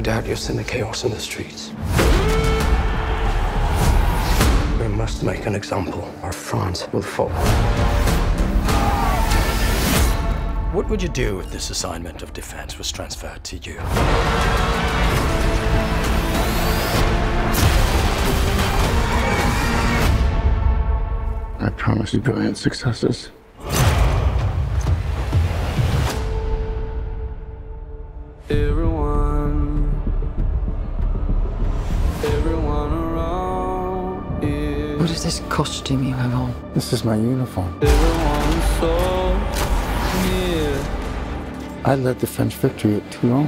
No doubt you've seen the chaos in the streets. We must make an example, or France will fall. What would you do if this assignment of defense was transferred to you? I promise you brilliant successes. Everyone, What is this costume you have on? This is my uniform. So. I led the French victory at Toulon.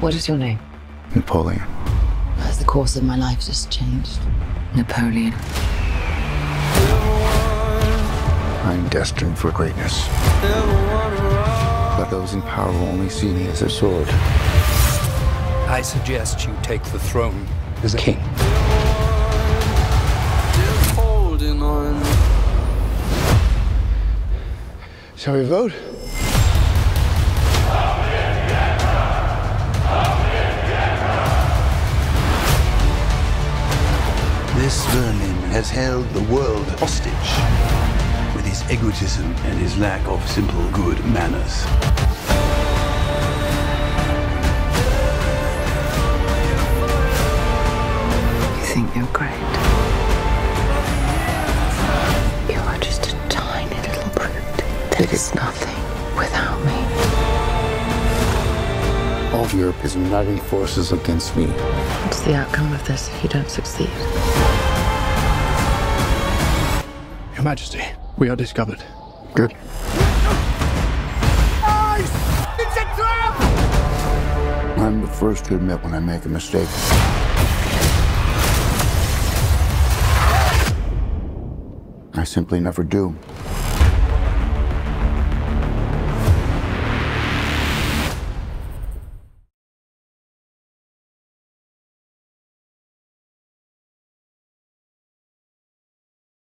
What is your name? Napoleon. As the course of my life just changed. Napoleon. I'm destined for greatness. But those in power will only see me as a sword. I suggest you take the throne as a king. Shall we vote? This vermin has held the world hostage with his egotism and his lack of simple good manners. Great. You are just a tiny little brute that is nothing without me. All of Europe is uniting forces against me. What's the outcome of this if you don't succeed? Your Majesty, we are discovered. Good. Nice! It's a trap! I'm the first to admit when I make a mistake. I simply never do.